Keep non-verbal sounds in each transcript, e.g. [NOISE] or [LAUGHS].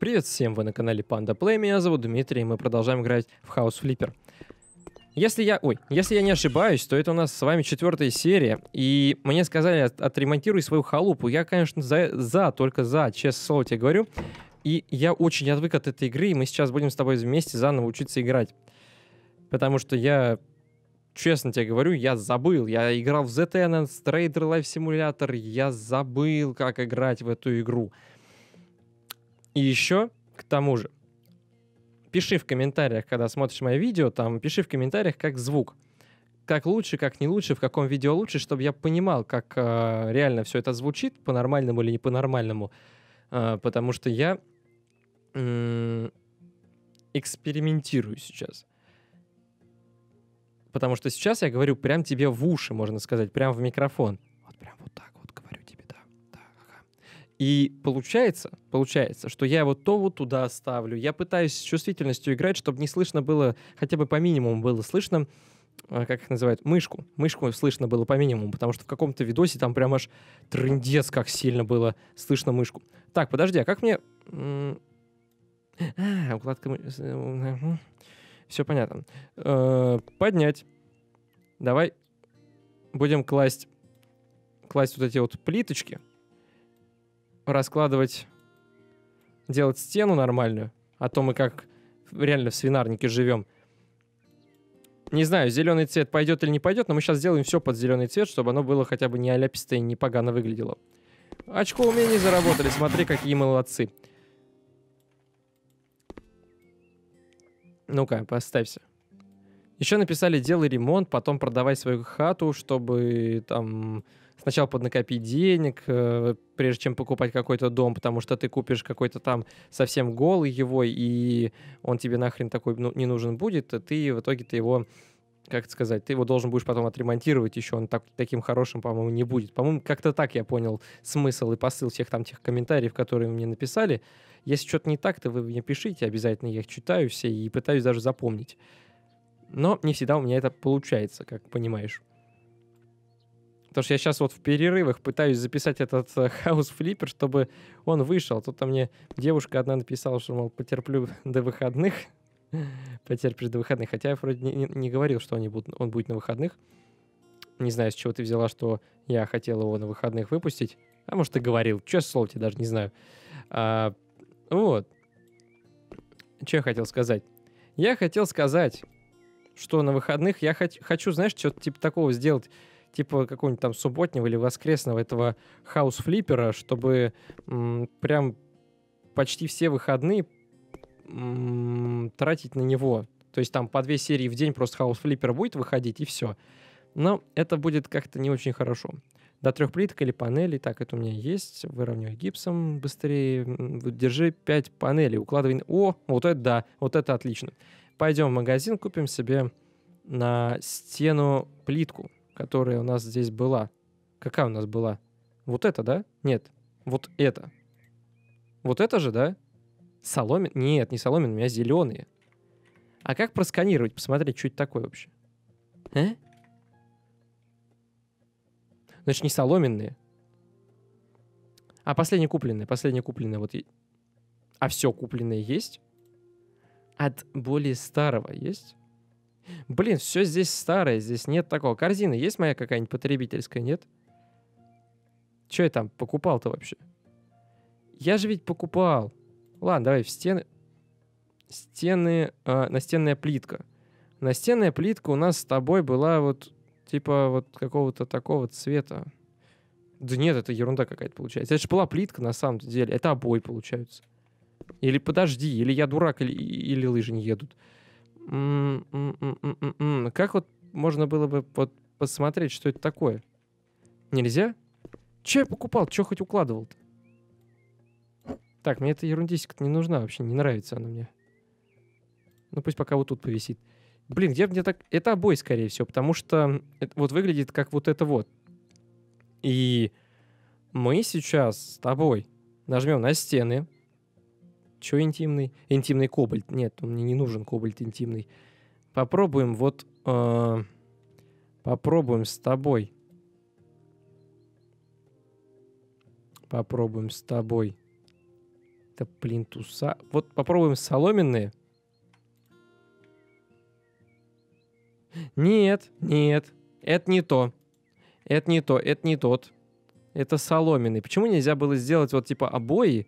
Привет всем, вы на канале Panda Play, меня зовут Дмитрий, и мы продолжаем играть в House Flipper. Если я, ой, если я не ошибаюсь, то это у нас с вами четвертая серия, и мне сказали, от, отремонтируй свою халупу. Я, конечно, за, за, только за, честное слово тебе говорю. И я очень отвык от этой игры, и мы сейчас будем с тобой вместе заново учиться играть. Потому что я, честно тебе говорю, я забыл. Я играл в ZTN, Trader Life Simulator, я забыл, как играть в эту игру. И еще, к тому же, пиши в комментариях, когда смотришь мои видео, там, пиши в комментариях, как звук. Как лучше, как не лучше, в каком видео лучше, чтобы я понимал, как э, реально все это звучит, по-нормальному или не по-нормальному. Э, потому что я э, экспериментирую сейчас. Потому что сейчас я говорю прям тебе в уши, можно сказать, прям в микрофон. Вот прям вот так вот говорю тебе, да. да ага. И получается, получается, что я вот то вот туда ставлю. Я пытаюсь с чувствительностью играть, чтобы не слышно было, хотя бы по минимуму было слышно, э, как их называют, мышку. Мышку слышно было по минимуму, потому что в каком-то видосе там прям аж трындец, как сильно было слышно мышку. Так, подожди, а как мне... А, укладка... Все понятно. Э, поднять. Давай будем класть, класть вот эти вот плиточки. Раскладывать, делать стену нормальную. А то мы как реально в свинарнике живем. Не знаю, зеленый цвет пойдет или не пойдет, но мы сейчас сделаем все под зеленый цвет, чтобы оно было хотя бы не аляпистое и не погано выглядело. Очко умений заработали, смотри, какие молодцы. Ну-ка, поставься. Еще написали, делай ремонт, потом продавай свою хату, чтобы там сначала поднакопить денег, э, прежде чем покупать какой-то дом, потому что ты купишь какой-то там совсем голый его, и он тебе нахрен такой ну, не нужен будет, и ты в итоге ты его, как это сказать, ты его должен будешь потом отремонтировать еще, он так, таким хорошим, по-моему, не будет. По-моему, как-то так я понял смысл и посыл всех там тех комментариев, которые мне написали. Если что-то не так, то вы мне пишите обязательно, я их читаю все и пытаюсь даже запомнить. Но не всегда у меня это получается, как понимаешь. Потому что я сейчас вот в перерывах пытаюсь записать этот хаус флиппер, чтобы он вышел. Тут мне девушка одна написала, что, мол, потерплю [LAUGHS] до выходных. [LAUGHS] Потерпишь до выходных. Хотя я вроде не, не говорил, что они будут, он будет на выходных. Не знаю, с чего ты взяла, что я хотел его на выходных выпустить. А может, ты говорил. Честное слово, тебе даже не знаю. А, вот. Что я хотел сказать? Я хотел сказать, что на выходных я хот- хочу, знаешь, что-то типа такого сделать, типа какого-нибудь там субботнего или воскресного этого хаус-флиппера, чтобы м- прям почти все выходные м- тратить на него. То есть там по две серии в день просто House Flipper будет выходить, и все. Но это будет как-то не очень хорошо до трех плиток или панелей. Так, это у меня есть. Выровняю гипсом быстрее. Держи 5 панелей. Укладывай. О, вот это да, вот это отлично. Пойдем в магазин, купим себе на стену плитку, которая у нас здесь была. Какая у нас была? Вот это, да? Нет, вот это. Вот это же, да? Соломин? Нет, не соломин, у меня зеленые. А как просканировать, посмотреть, что это такое вообще? А? Значит, не соломенные. А последние купленные, последние купленные вот... А все купленное есть? От более старого есть? Блин, все здесь старое, здесь нет такого. Корзина есть моя какая-нибудь потребительская, нет? Че я там покупал-то вообще? Я же ведь покупал. Ладно, давай в стены. Стены, э, настенная плитка. Настенная плитка у нас с тобой была вот типа вот какого-то такого цвета. Да нет, это ерунда какая-то получается. Это же была плитка на самом деле. Это обои получаются. Или подожди, или я дурак, или, или лыжи не едут. Как вот можно было бы вот посмотреть, что это такое? Нельзя? Че я покупал? Че хоть укладывал-то? Так, мне эта ерундистика не нужна вообще, не нравится она мне. Ну пусть пока вот тут повисит. Блин, где мне так... Это обои, скорее всего, потому что это вот выглядит как вот это вот. И мы сейчас с тобой нажмем на стены. Че интимный? Интимный кобальт. Нет, мне не нужен кобальт интимный. Попробуем вот... Э, попробуем с тобой. Попробуем с тобой Это плинтуса. Вот попробуем соломенные. Нет, нет, это не то. Это не то, это не тот. Это соломенный. Почему нельзя было сделать вот типа обои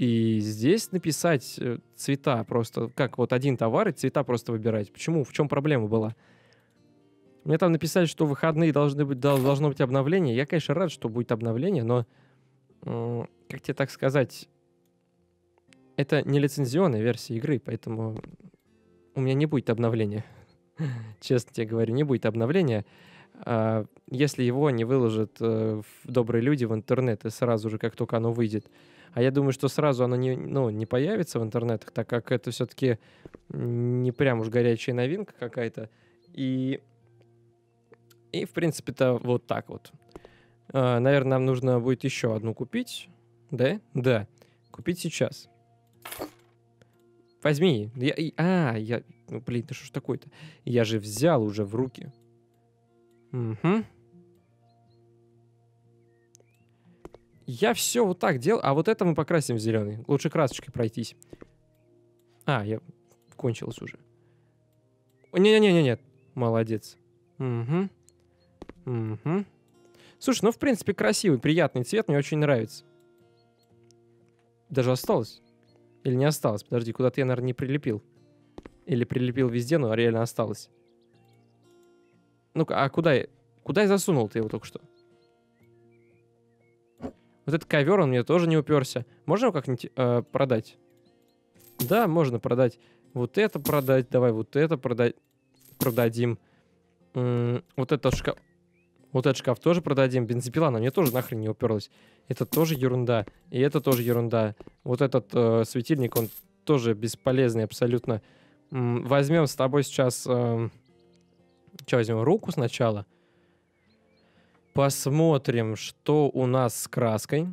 и здесь написать э, цвета просто, как вот один товар и цвета просто выбирать? Почему? В чем проблема была? Мне там написали, что выходные должны быть, должно быть обновление. Я, конечно, рад, что будет обновление, но, как тебе так сказать, это не лицензионная версия игры, поэтому у меня не будет обновления. [LAUGHS] Честно тебе говорю, не будет обновления. А, если его не выложат э, добрые люди в интернет и сразу же, как только оно выйдет. А я думаю, что сразу оно не, ну, не появится в интернетах, так как это все-таки не прям уж горячая новинка какая-то. И, и в принципе-то вот так вот. А, наверное, нам нужно будет еще одну купить. Да? Да. Купить сейчас. Возьми. Я, а, я... Ну, блин, да что ж такое-то? Я же взял уже в руки. Угу. Я все вот так делал, а вот это мы покрасим в зеленый. Лучше красочкой пройтись. А, я кончилось уже. Не-не-не, нет. Молодец. Угу. Угу. Слушай, ну, в принципе, красивый, приятный цвет, мне очень нравится. Даже осталось. Или не осталось? Подожди, куда-то я, наверное, не прилепил. Или прилепил везде, но реально осталось. Ну-ка, а куда я... Куда я засунул ты его только что? Вот этот ковер, он мне тоже не уперся. Можно его как-нибудь э, продать? Да, можно продать. Вот это продать, давай вот это продать. Продадим. Вот этот шкаф... Вот этот шкаф тоже продадим. Бензопила, она мне тоже нахрен не уперлась. Это тоже ерунда. И это тоже ерунда. Вот этот э, светильник, он тоже бесполезный абсолютно. М возьмем с тобой сейчас... Э, что возьмем? Руку сначала. Посмотрим, что у нас с краской.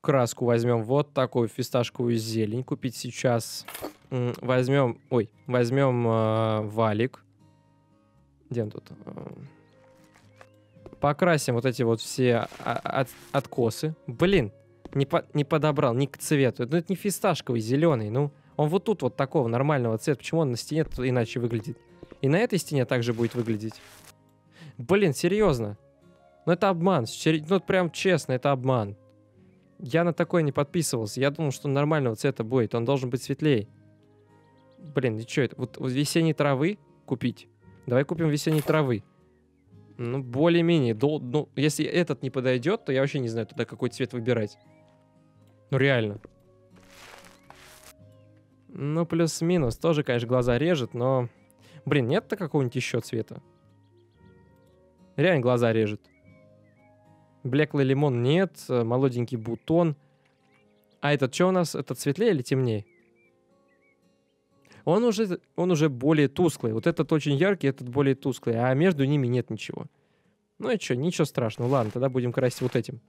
Краску возьмем вот такую фисташковую зелень. Купить сейчас. Возьмем... Ой, возьмем э, валик. Где он тут? Э, покрасим вот эти вот все от, откосы. Блин, не, по, не подобрал ни к цвету. Ну, это не фисташковый, зеленый. Ну, он вот тут вот такого нормального цвета. Почему он на стене иначе выглядит? И на этой стене также будет выглядеть. Блин, серьезно. Ну это обман. Ну прям честно, это обман. Я на такое не подписывался. Я думал, что нормального цвета будет. Он должен быть светлее. Блин, и что это? Вот, вот весенней травы купить? Давай купим весенней травы. Ну, более-менее. Ну, если этот не подойдет, то я вообще не знаю тогда, какой цвет выбирать. Ну, реально. Ну, плюс-минус. Тоже, конечно, глаза режет, но... Блин, нет-то какого-нибудь еще цвета? Реально глаза режет. Блеклый лимон нет, э, молоденький бутон. А этот что у нас? Этот светлее или темнее? Он уже, он уже более тусклый. Вот этот очень яркий, этот более тусклый. А между ними нет ничего. Ну и что, ничего страшного. Ладно, тогда будем красить вот этим.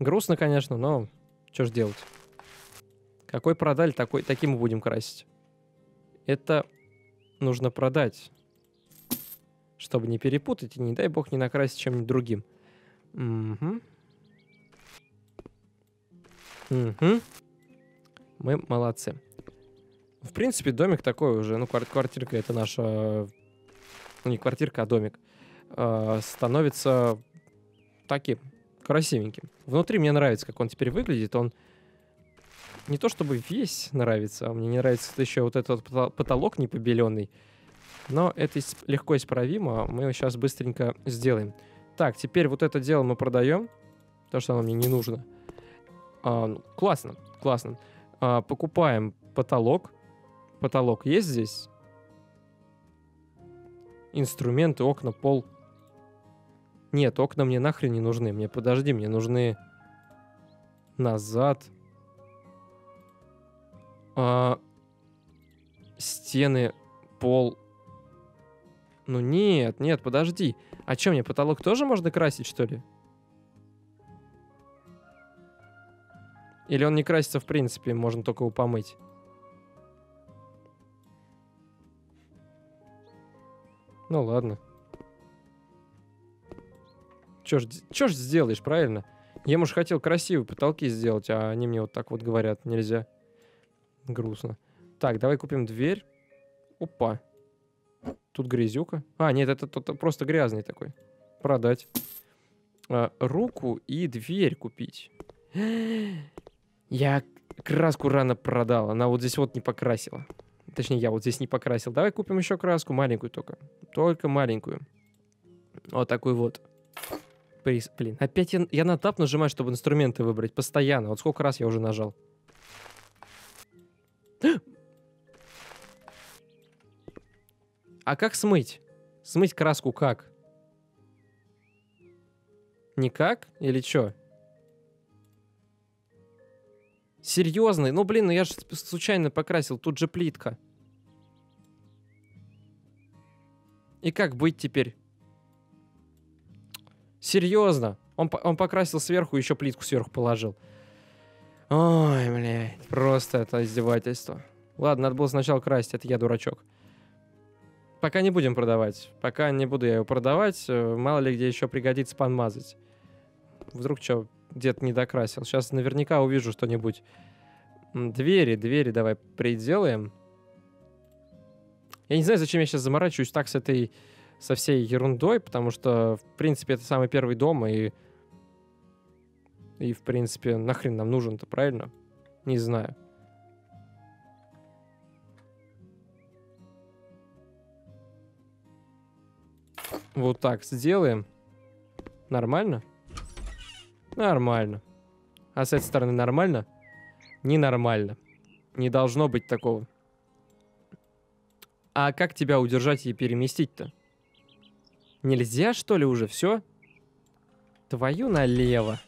Грустно, конечно, но что ж делать. Какой продали, такой, таким мы будем красить. Это нужно продать чтобы не перепутать и, не дай бог, не накрасить чем-нибудь другим. Угу. Угу. Мы молодцы. В принципе, домик такой уже, ну, квартирка это наша, ну, не квартирка, а домик, э, становится таким красивеньким. Внутри мне нравится, как он теперь выглядит. Он не то чтобы весь нравится, а мне не нравится еще вот этот потолок непобеленный. Но это легко исправимо. Мы его сейчас быстренько сделаем. Так, теперь вот это дело мы продаем. То, что оно мне не нужно. А, ну, классно, классно. А, покупаем потолок. Потолок есть здесь? Инструменты, окна, пол. Нет, окна мне нахрен не нужны. Мне, подожди, мне нужны назад. А, стены, пол, ну нет, нет, подожди. А что, мне потолок тоже можно красить, что ли? Или он не красится в принципе, можно только его помыть? Ну ладно. Чё ж, чё ж сделаешь, правильно? Я, может, хотел красивые потолки сделать, а они мне вот так вот говорят, нельзя. Грустно. Так, давай купим дверь. Опа. Тут грязюка. А, нет, это, это просто грязный такой. Продать. А, руку и дверь купить. [GASPS] Я краску рано продал. Она вот здесь вот не покрасила. Точнее, я вот здесь не покрасил. Давай купим еще краску, маленькую только. Только маленькую. Вот такой вот. Приз. Блин, опять я, я на тап нажимаю, чтобы инструменты выбрать. Постоянно. Вот сколько раз я уже нажал. А как смыть? Смыть краску как? Никак? Или что? Серьезный? Ну, блин, ну я же случайно покрасил. Тут же плитка. И как быть теперь? Серьезно? Он, он покрасил сверху, еще плитку сверху положил. Ой, блядь, просто это издевательство. Ладно, надо было сначала красить, это я дурачок. Пока не будем продавать. Пока не буду я его продавать. Э, мало ли где еще пригодится подмазать. Вдруг что, где-то не докрасил. Сейчас наверняка увижу что-нибудь. Двери, двери давай приделаем. Я не знаю, зачем я сейчас заморачиваюсь так с этой, со всей ерундой, потому что, в принципе, это самый первый дом, и, и в принципе, нахрен нам нужен-то, правильно? Не знаю. Вот так сделаем. Нормально? Нормально. А с этой стороны нормально? Ненормально. Не должно быть такого. А как тебя удержать и переместить-то? Нельзя, что ли, уже все? Твою налево.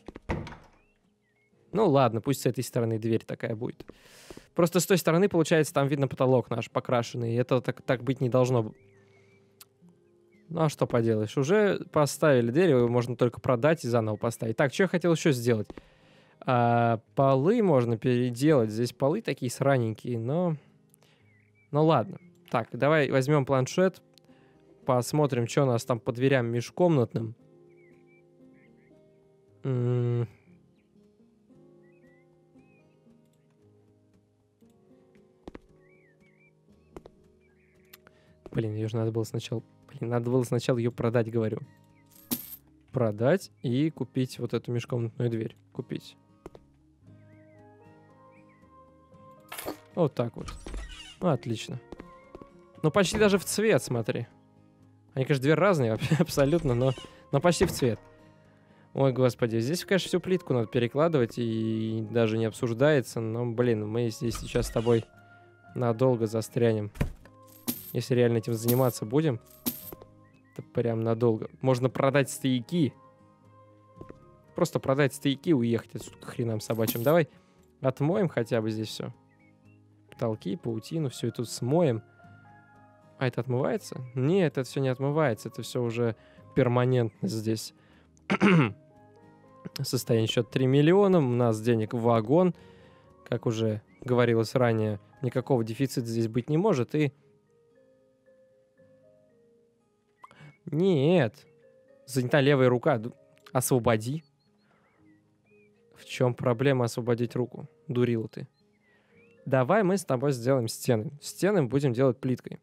Ну ладно, пусть с этой стороны дверь такая будет. Просто с той стороны, получается, там видно потолок наш покрашенный. Это так, так быть не должно. Ну а что поделаешь? Уже поставили дверь, его можно только продать и заново поставить. Так, что я хотел еще сделать? А, полы можно переделать. Здесь полы такие сраненькие, но... Ну ладно. Так, давай возьмем планшет. Посмотрим, что у нас там по дверям межкомнатным. М -м Блин, ее же надо было сначала Блин, надо было сначала ее продать, говорю. Продать и купить вот эту межкомнатную дверь. Купить. Вот так вот. Отлично. Ну, почти даже в цвет, смотри. Они, конечно, две разные вообще, [LAUGHS] абсолютно, но, но почти в цвет. Ой, господи, здесь, конечно, всю плитку надо перекладывать и даже не обсуждается, но, блин, мы здесь сейчас с тобой надолго застрянем. Если реально этим заниматься будем. Это прям надолго. Можно продать стояки. Просто продать стояки и уехать отсюда к хренам собачьим. Давай отмоем хотя бы здесь все. Потолки, паутину, все это смоем. А это отмывается? Нет, это все не отмывается. Это все уже перманентно здесь. [CLEARS THROAT] Состояние счет 3 миллиона. У нас денег вагон. Как уже говорилось ранее, никакого дефицита здесь быть не может. И Нет. Занята левая рука. Освободи. В чем проблема освободить руку? Дурила ты. Давай мы с тобой сделаем стены. Стены будем делать плиткой.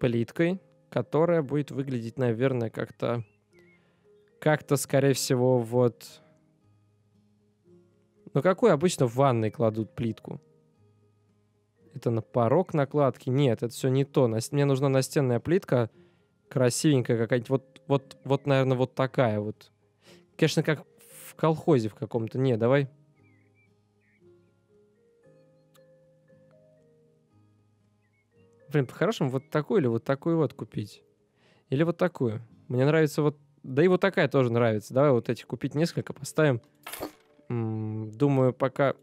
Плиткой, которая будет выглядеть, наверное, как-то... Как-то, скорее всего, вот... Ну, какую обычно в ванной кладут плитку? Это на порог накладки? Нет, это все не то. Мне нужна настенная плитка, красивенькая какая-нибудь. Вот, вот, вот, наверное, вот такая вот. Конечно, как в колхозе в каком-то. Не, давай. Блин, по-хорошему вот такую или вот такую вот купить? Или вот такую? Мне нравится вот... Да и вот такая тоже нравится. Давай вот эти купить несколько, поставим. М -м, думаю, пока...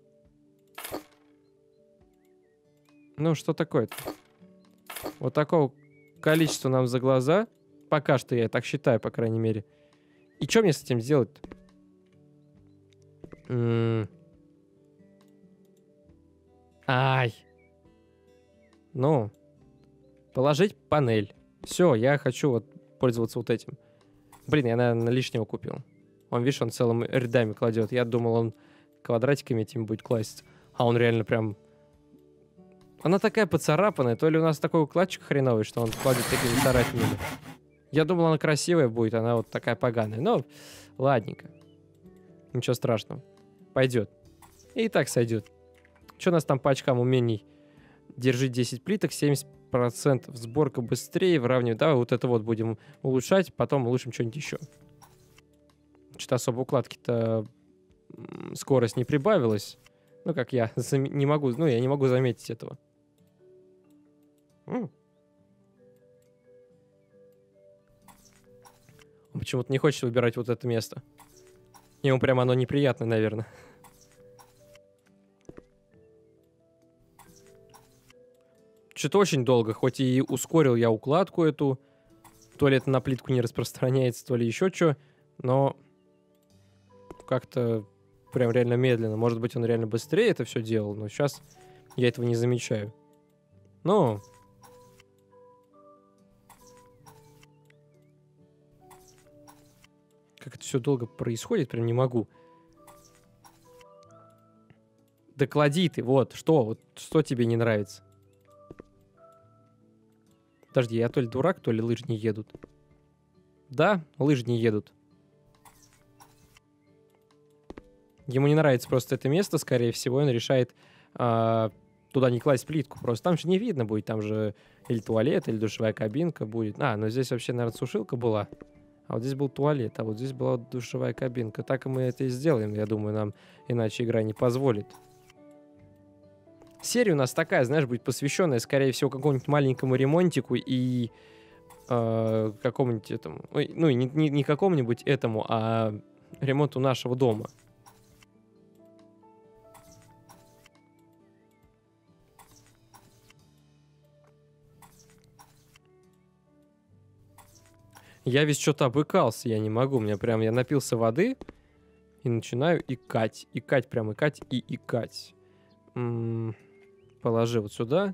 Ну, что такое-то? Вот такого количество нам за глаза. Пока что я так считаю, по крайней мере. И что мне с этим сделать? -м Ай. Ну. Положить панель. Все, я хочу вот пользоваться вот этим. Блин, я, наверное, лишнего купил. Он, видишь, он целыми рядами кладет. Я думал, он квадратиками этим будет класть. А он реально прям... Она такая поцарапанная. То ли у нас такой укладчик хреновый, что он кладет такими царапинами. Я думал, она красивая будет, она вот такая поганая. Но ладненько. Ничего страшного. Пойдет. И так сойдет. Что у нас там по очкам умений? Держи 10 плиток, 70% сборка быстрее, выравнивай. Да, вот это вот будем улучшать, потом улучшим что-нибудь еще. Что-то особо укладки-то скорость не прибавилась. Ну, как я [LAUGHS] не могу, ну, я не могу заметить этого. Почему-то не хочет выбирать вот это место. Ему прямо оно неприятно, наверное. Что-то очень долго, хоть и ускорил я укладку эту. То ли это на плитку не распространяется, то ли еще что. Но как-то прям реально медленно. Может быть, он реально быстрее это все делал, но сейчас я этого не замечаю. Ну, Как это все долго происходит, прям не могу. Да клади ты, вот, что, вот, что тебе не нравится? Подожди, я то ли дурак, то ли лыжи не едут. Да, лыжи не едут. Ему не нравится просто это место, скорее всего, он решает а, туда не класть плитку. Просто там же не видно будет, там же или туалет, или душевая кабинка будет. А, ну здесь вообще, наверное, сушилка была. А вот здесь был туалет, а вот здесь была душевая кабинка. Так мы это и сделаем, я думаю, нам иначе игра не позволит. Серия у нас такая, знаешь, будет посвященная, скорее всего, какому-нибудь маленькому ремонтику и э, какому-нибудь этому, ну, не, не, не какому-нибудь этому, а ремонту нашего дома. Я весь что-то обыкался, я не могу. У меня прям, я напился воды и начинаю икать. Икать, прям икать и икать. М -м положи вот сюда.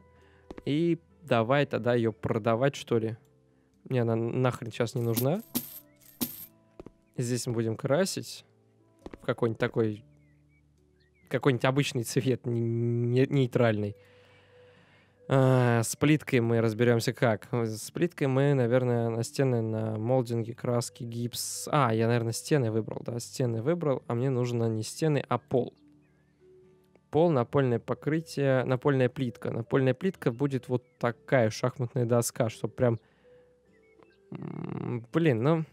И давай тогда ее продавать, что ли. Мне она нахрен сейчас не нужна. Здесь мы будем красить в какой-нибудь такой... Какой-нибудь обычный цвет, нейтральный. А, с плиткой мы разберемся как. С плиткой мы, наверное, на стены, на молдинге, краски, гипс. А, я, наверное, стены выбрал, да, стены выбрал, а мне нужно не стены, а пол. Пол, напольное покрытие, напольная плитка. Напольная плитка будет вот такая шахматная доска, чтобы прям... Блин, ну...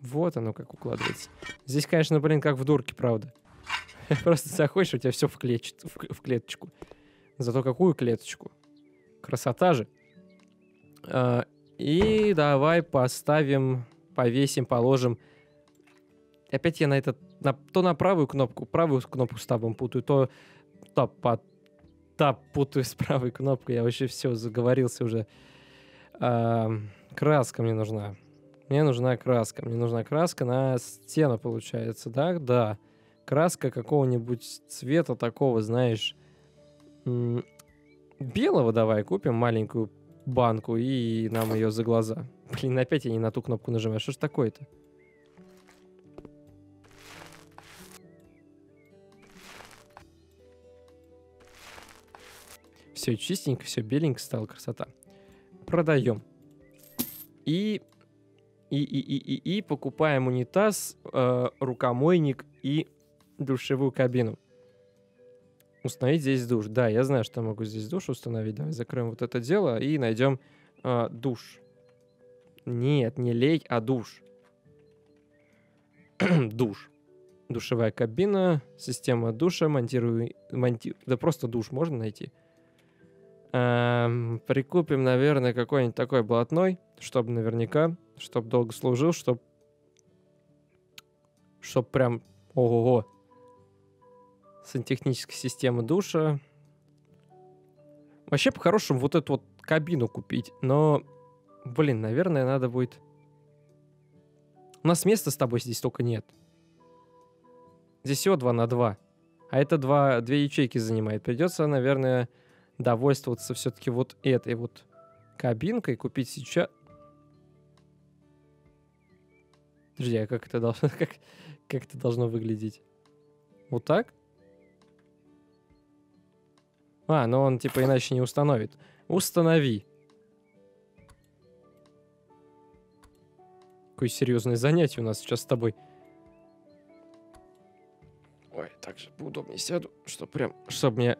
Вот оно как укладывается. Здесь, конечно, блин, как в дурке, правда. [LAUGHS] Просто заходишь, у тебя все в, клетч... в клеточку. Зато какую клеточку? Красота же. А, и давай поставим, повесим, положим. Опять я на этот, на, то на правую кнопку, правую кнопку с табом путаю, то таб, по, таб путаю с правой кнопкой. Я вообще все заговорился уже. А, краска мне нужна. Мне нужна краска. Мне нужна краска на стену, получается, да? Да. Краска какого-нибудь цвета такого, знаешь, белого давай купим маленькую банку и нам ее за глаза. [LAUGHS] Блин, опять я не на ту кнопку нажимаю. Что ж такое-то? Все чистенько, все беленько стало, красота. Продаем. И и, и, и, и, и покупаем унитаз, э, рукомойник и душевую кабину. Установить здесь душ. Да, я знаю, что могу здесь душ установить. Давай закроем вот это дело и найдем э, душ. Нет, не лей, а душ. [CLEARS THROAT] душ. Душевая кабина, система душа, монтирую... Монти... Да просто душ можно найти. Прикупим, наверное, какой-нибудь такой блатной, чтобы наверняка чтобы долго служил, чтобы чтоб прям ого-го. Сантехническая система душа. Вообще, по-хорошему, вот эту вот кабину купить. Но, блин, наверное, надо будет... У нас места с тобой здесь только нет. Здесь всего 2 на 2. А это два, две ячейки занимает. Придется, наверное, довольствоваться все-таки вот этой вот кабинкой, купить сейчас... Подожди, а как это должно, [LAUGHS] как, как это должно выглядеть? Вот так? А, но он типа иначе не установит. Установи. Какое серьезное занятие у нас сейчас с тобой. Ой, так же поудобнее сяду, чтобы прям, чтобы мне,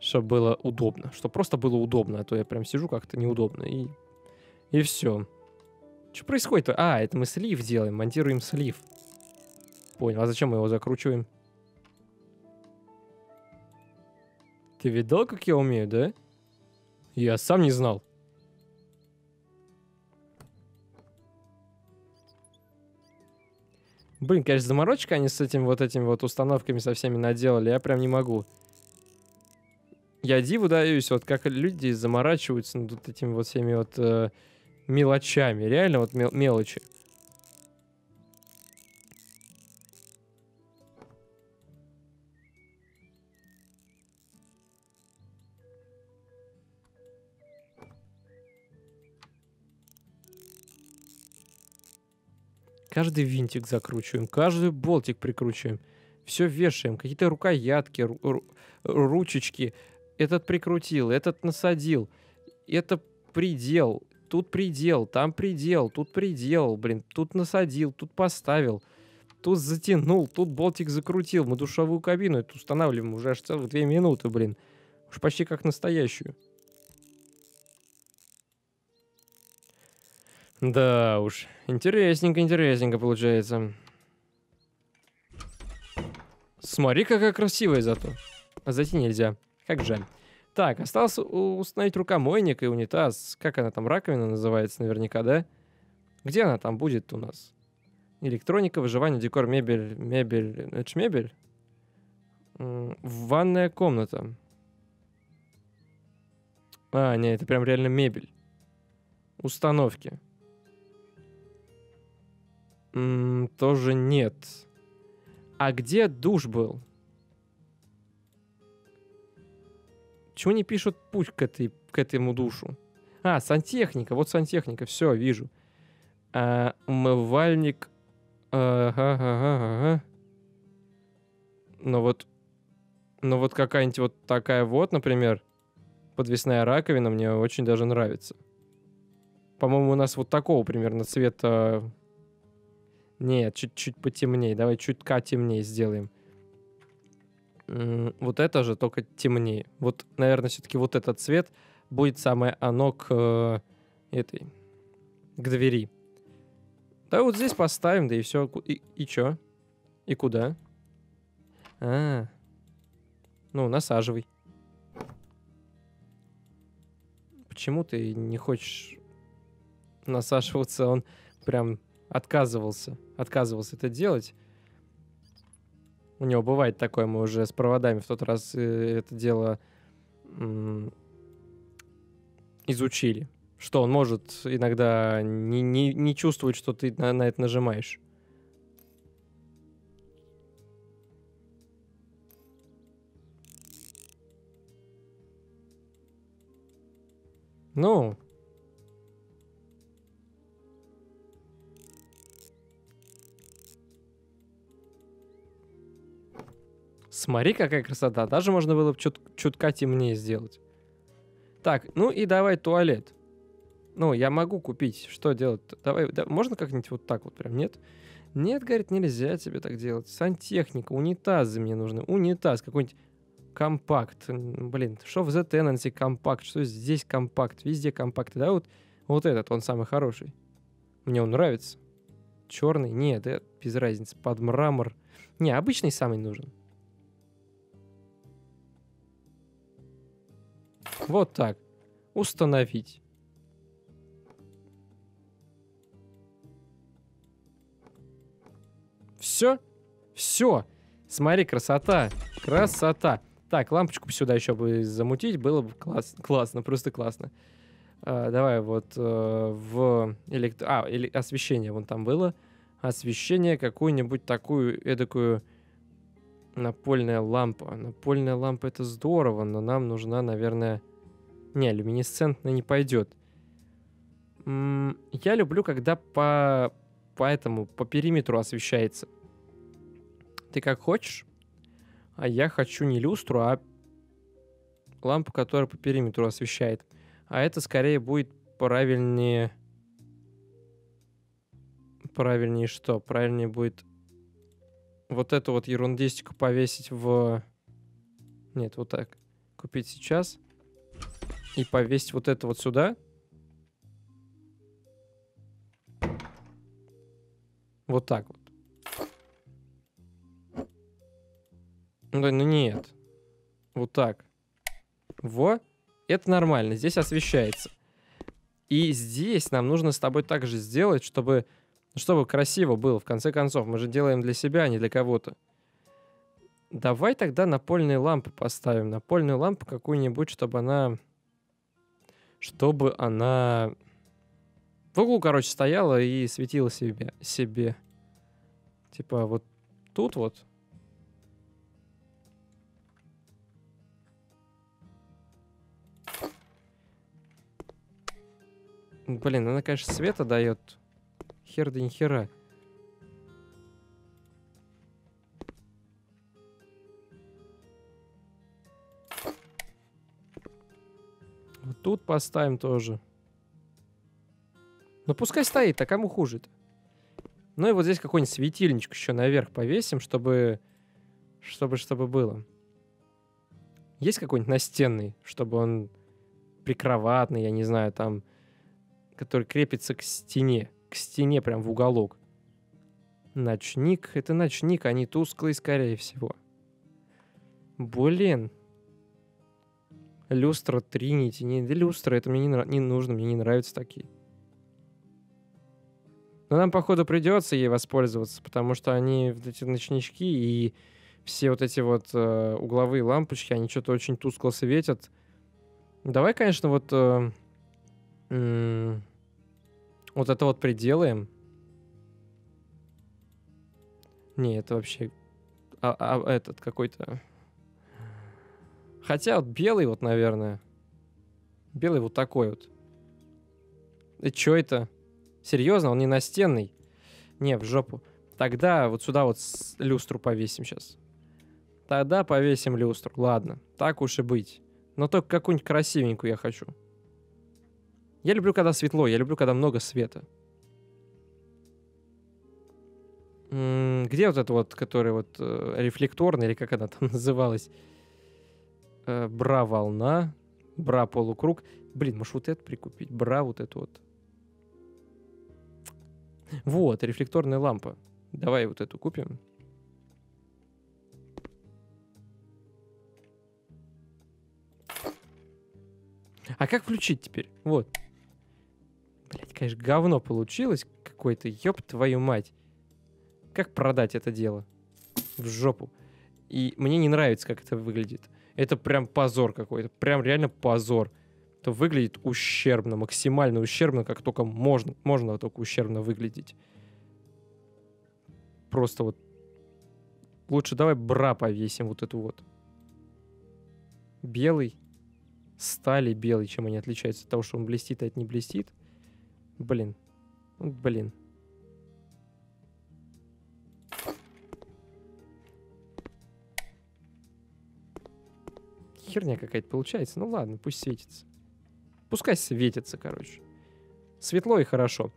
чтобы было удобно, чтобы просто было удобно, а то я прям сижу как-то неудобно и и все. Что происходит? А, это мы слив делаем, монтируем слив. Понял, а зачем мы его закручиваем? Ты видал, как я умею, да? Я сам не знал. Блин, конечно, заморочка они с этим вот этими вот установками со всеми наделали. Я прям не могу. Я диву даюсь, вот как люди заморачиваются над вот этими вот всеми вот э, мелочами. Реально вот мел мелочи. Каждый винтик закручиваем, каждый болтик прикручиваем. Все вешаем, какие-то рукоятки, ру ру ручечки. Этот прикрутил, этот насадил. Это предел, тут предел, там предел, тут предел, блин, тут насадил, тут поставил, тут затянул, тут болтик закрутил. Мы душевую кабину эту устанавливаем уже аж целых две минуты, блин. Уж почти как настоящую. Да уж, интересненько, интересненько получается. Смотри, какая красивая зато. А зайти нельзя. Как жаль. Так, осталось установить рукомойник и унитаз. Как она там, раковина называется наверняка, да? Где она там будет у нас? Электроника, выживание, декор, мебель, мебель. Это ж мебель? Ванная комната. А, не, это прям реально мебель. Установки. М -м, тоже нет. А где душ был? Чего не пишут путь к, этой, к этому душу? А, сантехника. Вот сантехника. Все, вижу. А, умывальник. Ага, ага, ага. Но вот... Но вот какая-нибудь вот такая вот, например, подвесная раковина мне очень даже нравится. По-моему, у нас вот такого примерно цвета нет, чуть-чуть потемнее. Давай чутка темнее сделаем. Вот это же только темнее. Вот, наверное, все-таки вот этот цвет будет самое оно к э, этой, к двери. Да вот здесь поставим, да и все. И, и чё? И куда? А, ну, насаживай. Почему ты не хочешь насаживаться? Он прям отказывался, отказывался это делать. У него бывает такое, мы уже с проводами в тот раз э, это дело изучили, что он может иногда не, не, не чувствовать, что ты на, на это нажимаешь. Ну, Смотри, какая красота. Даже можно было бы чут чутка темнее сделать. Так, ну и давай туалет. Ну, я могу купить. Что делать? Давай, да, можно как-нибудь вот так вот прям? Нет? Нет, говорит, нельзя тебе так делать. Сантехника, унитазы мне нужны. Унитаз какой-нибудь компакт. Блин, что в Z компакт, что здесь компакт, везде компакт. Да, вот, вот этот, он самый хороший. Мне он нравится. Черный? Нет, да, без разницы. Под мрамор. Не, обычный самый нужен. Вот так. Установить. Все? Все. Смотри, красота. Красота. Так, лампочку сюда еще бы замутить, было бы класс, классно, просто классно. А, давай вот э, в электро... А, или... освещение вон там было. Освещение, какую-нибудь такую эдакую Напольная лампа. Напольная лампа это здорово, но нам нужна, наверное... Не, люминесцентная не пойдет. Я люблю, когда по, по этому, по периметру освещается. Ты как хочешь, а я хочу не люстру, а лампу, которая по периметру освещает. А это скорее будет правильнее... Правильнее что? Правильнее будет вот эту вот ерундистику повесить в... Нет, вот так. Купить сейчас. И повесить вот это вот сюда. Вот так вот. Ну, ну нет. Вот так. Во. Это нормально. Здесь освещается. И здесь нам нужно с тобой также сделать, чтобы, чтобы красиво было, в конце концов. Мы же делаем для себя, а не для кого-то. Давай тогда напольные лампы поставим. Напольную лампу какую-нибудь, чтобы она... Чтобы она... В углу, короче, стояла и светила себе. себе. Типа вот тут вот. Блин, она, конечно, света дает. Хер да ни хера. Вот тут поставим тоже. Ну пускай стоит, а кому хуже-то? Ну и вот здесь какой-нибудь светильничек еще наверх повесим, чтобы... Чтобы, чтобы было. Есть какой-нибудь настенный, чтобы он прикроватный, я не знаю, там который крепится к стене. К стене прям в уголок. Ночник. Это ночник, они тусклые, скорее всего. Блин. Люстра Тринити. Не люстра, это мне не, не нужно, мне не нравятся такие. Но нам, походу, придется ей воспользоваться, потому что они, вот эти ночнички и все вот эти вот э, угловые лампочки, они что-то очень тускло светят. Давай, конечно, вот э, вот это вот приделаем. Не, это вообще... А, а этот какой-то... Хотя вот белый вот, наверное. Белый вот такой вот. И чё это? Серьезно, он не настенный? Не, в жопу. Тогда вот сюда вот люстру повесим сейчас. Тогда повесим люстру. Ладно, так уж и быть. Но только какую-нибудь красивенькую я хочу. Я люблю, когда светло, я люблю, когда много света. Где вот это вот, который вот э, рефлекторный, или как она там [LAUGHS] называлась? Э, бра-волна, бра-полукруг. Блин, может вот это прикупить? Бра вот эту вот. Вот, рефлекторная лампа. Давай вот эту купим. А как включить теперь? Вот. Блять, конечно, говно получилось какое-то, ёб твою мать. Как продать это дело? В жопу. И мне не нравится, как это выглядит. Это прям позор какой-то. Прям реально позор. Это выглядит ущербно, максимально ущербно, как только можно. Можно только ущербно выглядеть. Просто вот... Лучше давай бра повесим вот эту вот. Белый. Стали белый, чем они отличаются от того, что он блестит, а это не блестит. Блин. Блин. Херня какая-то получается. Ну ладно, пусть светится. Пускай светится, короче. Светло и хорошо.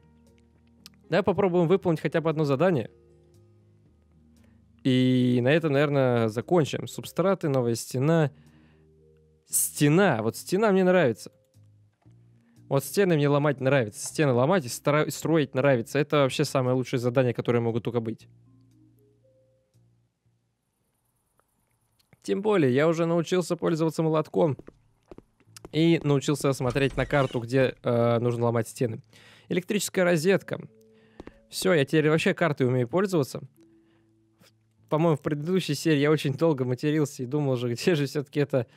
Давай попробуем выполнить хотя бы одно задание. И на этом, наверное, закончим. Субстраты, новая стена. Стена. Вот стена мне нравится. Вот стены мне ломать нравится. Стены ломать и строить нравится. Это вообще самое лучшее задание, которое могут только быть. Тем более, я уже научился пользоваться молотком. И научился смотреть на карту, где э, нужно ломать стены. Электрическая розетка. Все, я теперь вообще картой умею пользоваться. По-моему, в предыдущей серии я очень долго матерился и думал же, [LAUGHS] где же все-таки это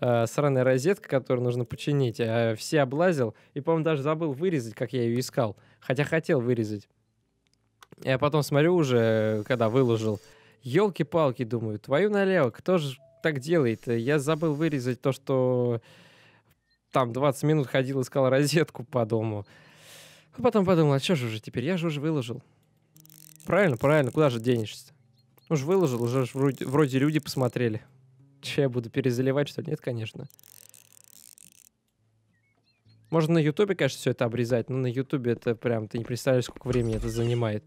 э, сраная розетка, которую нужно починить. А все облазил. И, по-моему, даже забыл вырезать, как я ее искал. Хотя хотел вырезать. Я потом смотрю уже, когда выложил, Елки-палки, думаю, твою налево, кто же так делает? Я забыл вырезать то, что там 20 минут ходил, искал розетку по дому. А потом подумал, а что же уже теперь? Я же уже выложил. Правильно, правильно, куда же денешься? Уж выложил, уже вроде, вроде люди посмотрели. Че, я буду перезаливать, что ли? Нет, конечно. Можно на Ютубе, конечно, все это обрезать, но на Ютубе это прям, ты не представляешь, сколько времени это занимает.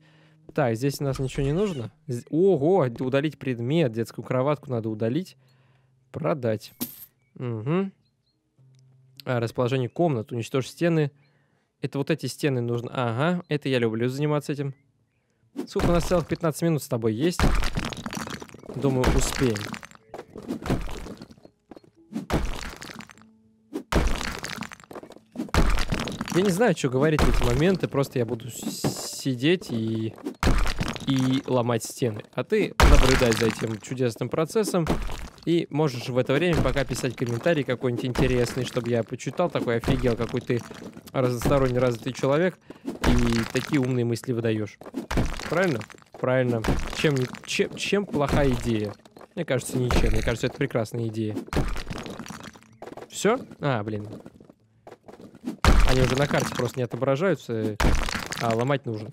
Так, здесь у нас ничего не нужно. Ого, удалить предмет, детскую кроватку надо удалить. Продать. Угу. А, расположение комнат, уничтожить стены. Это вот эти стены нужно. Ага, это я люблю заниматься этим. Сколько у нас целых 15 минут с тобой есть? Думаю, успеем. Я не знаю, что говорить в эти моменты, просто я буду сидеть и, и ломать стены. А ты наблюдай за этим чудесным процессом и можешь в это время пока писать комментарий какой-нибудь интересный, чтобы я почитал, такой офигел, какой ты разносторонне развитый человек и такие умные мысли выдаешь. Правильно? Правильно. Чем, чем, чем плохая идея? Мне кажется, ничем. Мне кажется, это прекрасная идея. Все? А, блин. Они уже на карте просто не отображаются, а ломать нужно.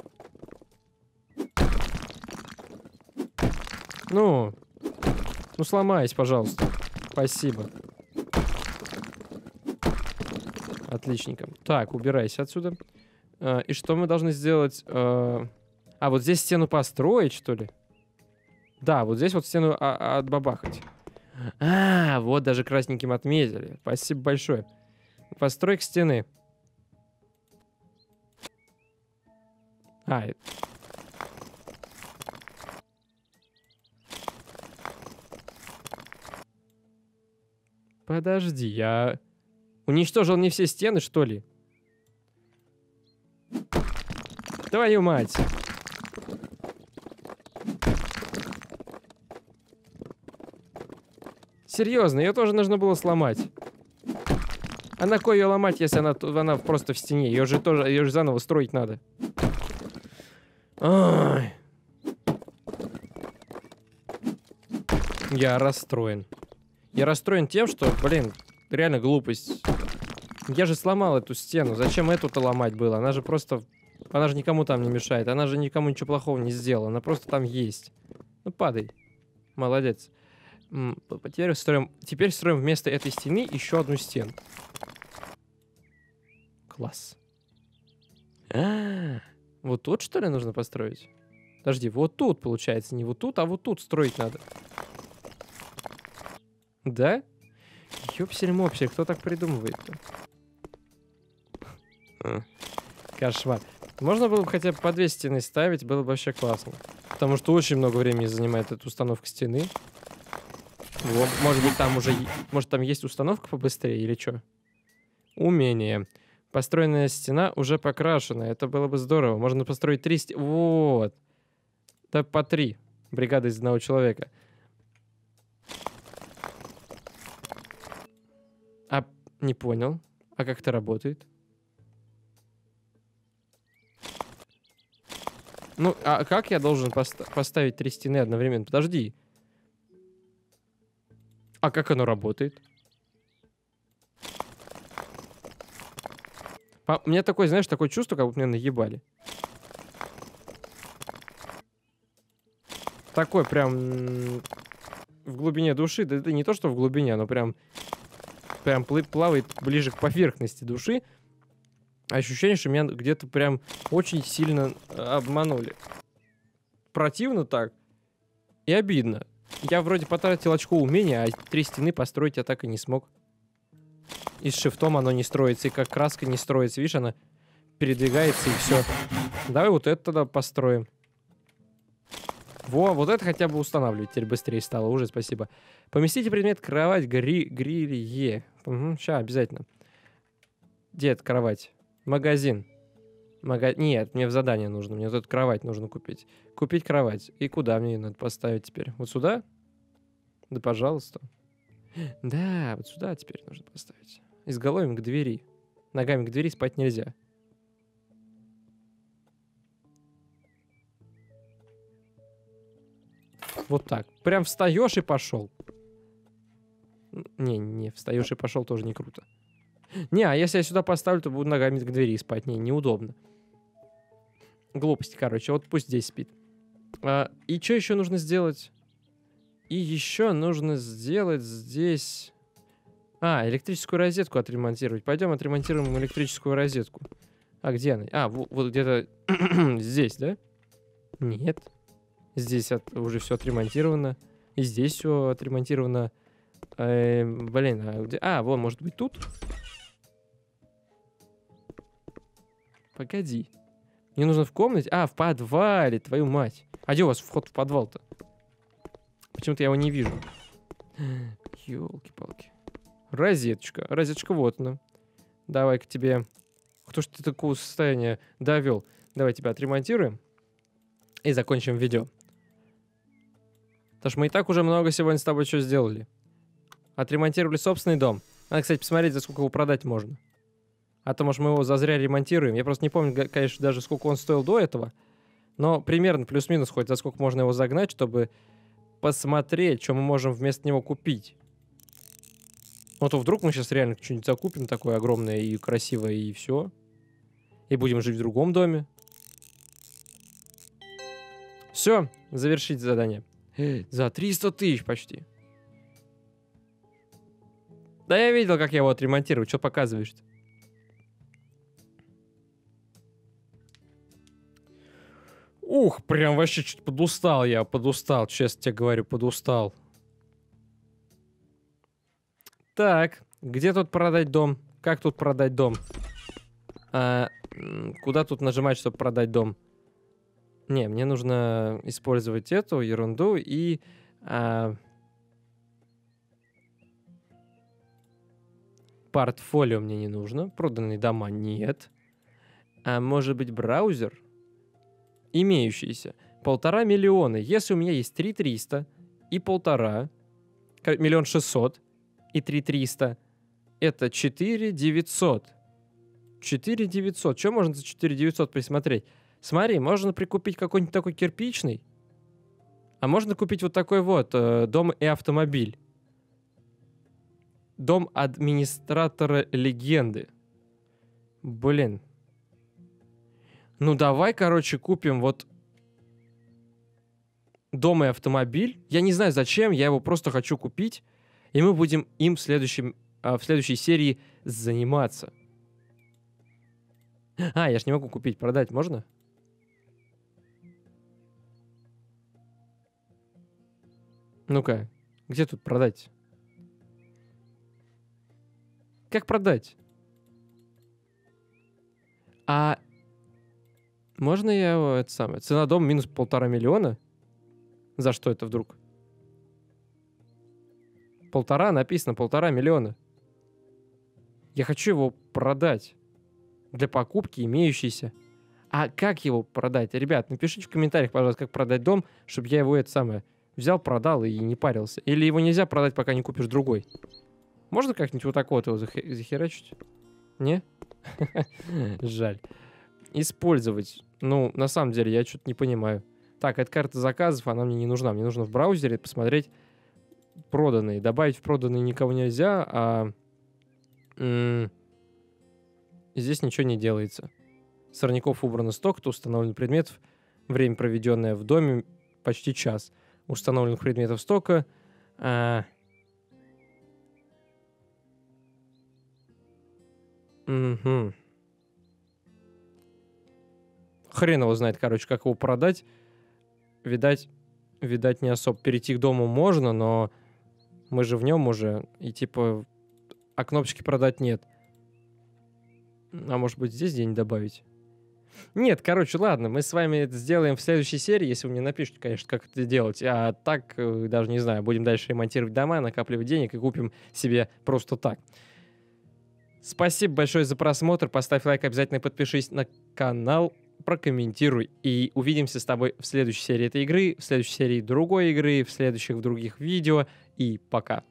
Ну, ну сломайся, пожалуйста. Спасибо. Отличненько. Так, убирайся отсюда. А, и что мы должны сделать? А, а, вот здесь стену построить, что ли? Да, вот здесь вот стену а, отбабахать. А, вот даже красненьким отметили. Спасибо большое. Постройка стены. А, Подожди, я уничтожил не все стены, что ли? Твою мать. Серьезно, ее тоже нужно было сломать. А на кой ее ломать, если она, она просто в стене? Ее же тоже, ее же заново строить надо. Ой. Я расстроен. Я расстроен тем, что, блин, реально глупость. Я же сломал эту стену. Зачем эту-то ломать было? Она же просто... Она же никому там не мешает. Она же никому ничего плохого не сделала. Она просто там есть. Ну, падай. Молодец. Теперь строим, теперь строим вместо этой стены еще одну стену. Класс. А -а -а. Вот тут, что ли, нужно построить? Подожди, вот тут, получается. Не вот тут, а вот тут строить надо. Да? Ёпсель-мопсель, кто так придумывает-то? А, кошмар. Можно было бы хотя бы по две стены ставить, было бы вообще классно. Потому что очень много времени занимает эта установка стены. Может быть, там уже... Может, там есть установка побыстрее или что? Умение. Построенная стена уже покрашена. Это было бы здорово. Можно построить три стены. Вот. Да по три. Бригада из одного человека. Не понял. А как это работает? Ну, а как я должен пост поставить три стены одновременно? Подожди. А как оно работает? По... У меня такое, знаешь, такое чувство, как будто меня наебали. Такой прям в глубине души. Да это не то, что в глубине, но прям прям плавает ближе к поверхности души. Ощущение, что меня где-то прям очень сильно э, обманули. Противно так и обидно. Я вроде потратил очко умения, а три стены построить я так и не смог. И с шифтом оно не строится, и как краска не строится. Видишь, она передвигается, и все. Давай вот это тогда построим. Во, вот это хотя бы устанавливать теперь быстрее стало. Уже спасибо. Поместите предмет кровать, гри, грилье. Угу, сейчас, обязательно. Дед, кровать? Магазин. Мага... Нет, мне в задание нужно. Мне тут кровать нужно купить. Купить кровать. И куда мне ее надо поставить теперь? Вот сюда? Да, пожалуйста. Да, вот сюда теперь нужно поставить. Изголовьем к двери. Ногами к двери спать нельзя. Вот так. Прям встаешь и пошел. Не, не, встаешь и пошел тоже не круто. Не, а если я сюда поставлю, то буду ногами к двери спать. Не, неудобно. Глупости, короче. Вот пусть здесь спит. А, и что еще нужно сделать? И еще нужно сделать здесь... А, электрическую розетку отремонтировать. Пойдем отремонтируем электрическую розетку. А, где она? А, вот, вот где-то [CLEARS THROAT] здесь, да? Нет. Здесь от, уже все отремонтировано. И здесь все отремонтировано. Э, блин, а где? А, вон, может быть, тут? Погоди. Мне нужно в комнате? А, в подвале, твою мать. А где у вас вход в подвал-то? Почему-то я его не вижу. [GASPS] Ёлки-палки. Розеточка. Розеточка вот она. Давай-ка тебе... Кто ж ты такое состояние довел? Давай тебя отремонтируем. И закончим видео. Потому что мы и так уже много сегодня с тобой что сделали. Отремонтировали собственный дом. Надо, кстати, посмотреть, за сколько его продать можно. А то, может, мы его зазря ремонтируем. Я просто не помню, конечно, даже сколько он стоил до этого. Но примерно плюс-минус хоть за сколько можно его загнать, чтобы посмотреть, что мы можем вместо него купить. Ну, то вдруг мы сейчас реально что-нибудь закупим такое огромное и красивое, и все. И будем жить в другом доме. Все, завершить задание. За 300 тысяч почти. Да я видел, как я его отремонтирую. Что показываешь-то? Ух, прям вообще чуть подустал я, подустал, честно тебе говорю, подустал. Так, где тут продать дом? Как тут продать дом? А, куда тут нажимать, чтобы продать дом? Не, мне нужно использовать эту ерунду и... А... Портфолио мне не нужно. Проданные дома нет. А может быть браузер? Имеющийся. Полтора миллиона. Если у меня есть 3 300 и полтора, миллион шестьсот и 3 300, это 4 900. 4 900. Что можно за 4 900 присмотреть? Смотри, можно прикупить какой-нибудь такой кирпичный, а можно купить вот такой вот э, дом и автомобиль. Дом администратора легенды. Блин. Ну давай, короче, купим вот дом и автомобиль. Я не знаю зачем, я его просто хочу купить. И мы будем им в, следующем, э, в следующей серии заниматься. А, я ж не могу купить, продать можно? Ну-ка, где тут продать? Как продать? А можно я его, это самое, цена дома минус полтора миллиона? За что это вдруг? Полтора написано, полтора миллиона. Я хочу его продать для покупки имеющейся. А как его продать? Ребят, напишите в комментариях, пожалуйста, как продать дом, чтобы я его это самое Взял, продал и не парился. Или его нельзя продать, пока не купишь другой. Можно как-нибудь вот так вот его захерачить? Не? [LAUGHS] Жаль. Использовать. Ну, на самом деле, я что-то не понимаю. Так, эта карта заказов, она мне не нужна. Мне нужно в браузере посмотреть проданные. Добавить в проданные никого нельзя, а здесь ничего не делается. Сорняков убрано сток, кто установлен предметов. Время, проведенное в доме, почти час установленных предметов стока. А... Угу. Хрен его знает, короче, как его продать. Видать, видать, не особо. Перейти к дому можно, но мы же в нем уже. И типа, а кнопочки продать нет. А может быть, здесь день добавить? Нет, короче, ладно, мы с вами это сделаем в следующей серии, если вы мне напишите, конечно, как это делать. А так, э, даже не знаю, будем дальше ремонтировать дома, накапливать денег и купим себе просто так. Спасибо большое за просмотр. Поставь лайк, обязательно подпишись на канал, прокомментируй. И увидимся с тобой в следующей серии этой игры, в следующей серии другой игры, в следующих в других видео. И пока.